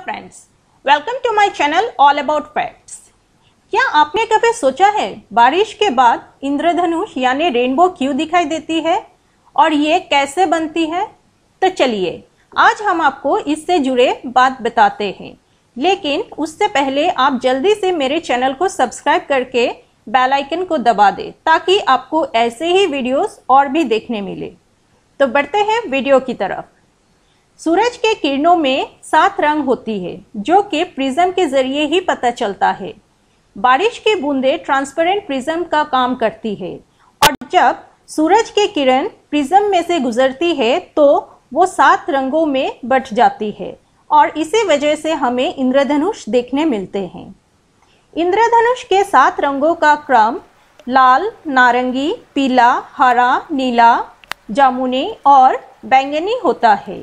Friends welcome to my channel all about facts क्या आपने कभी सोचा है बारिश के बाद इंद्रधनुष यानी रेनबो क्यों दिखाई देती है और ये कैसे बनती है? तो चलिए, आज हम आपको इससे जुड़े बात बताते हैं। लेकिन उससे पहले आप जल्दी से मेरे चैनल को सब्सक्राइब करके बेल आइकन को दबा दें ताकि आपको ऐसे ही वीडियोस और भी देखने मिले। तो बढ़ते हैं वीडियो की तरफ़। सूरज के किरणों में सात रंग होती है, जो कि प्रिज्म के ज़रिए ही पता चलता है। बारिश की बूंदे ट्रांसपेरेंट प्रिज्म का काम करती है, और जब सूरज के किरण प्रिज्म में से गुजरती है तो वो सात रंगों में बट जाती है, और इसी वजह से हमें इंद्रधनुष देखने मिलते हैं। इंद्रधनुष के सात रंगों का क्रम लाल, नारंगी, पीला, हरा, नीला, जामुनी और बैंगनी होता है।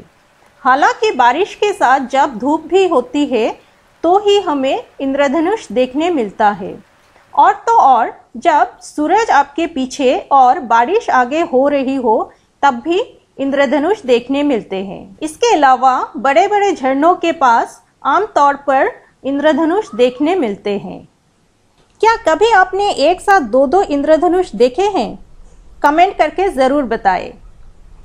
हालाँकि बारिश के साथ जब धूप भी होती है तो ही हमें इंद्रधनुष देखने मिलता है। और तो और, जब सूरज आपके पीछे और बारिश आगे हो रही हो, तब भी इंद्रधनुष देखने मिलते हैं। इसके अलावा बड़े बड़े झरनों के पास आमतौर पर इंद्रधनुष देखने मिलते हैं। क्या कभी आपने एक साथ दो दो इंद्रधनुष देखे हैं? कमेंट करके ज़रूर बताएँ।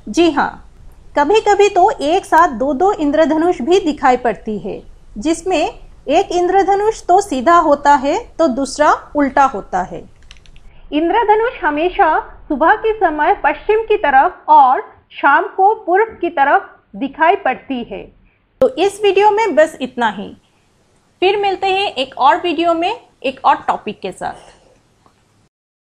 जी हाँ कभी कभी तो एक साथ दो दो इंद्रधनुष भी दिखाई पड़ती है, जिसमें एक इंद्रधनुष तो सीधा होता है तो दूसरा उल्टा होता है। इंद्रधनुष हमेशा सुबह के समय पश्चिम की तरफ़ और शाम को पूर्व की तरफ़ दिखाई पड़ती है। तो इस वीडियो में बस इतना ही। फिर मिलते हैं एक और वीडियो में, एक और टॉपिक के साथ।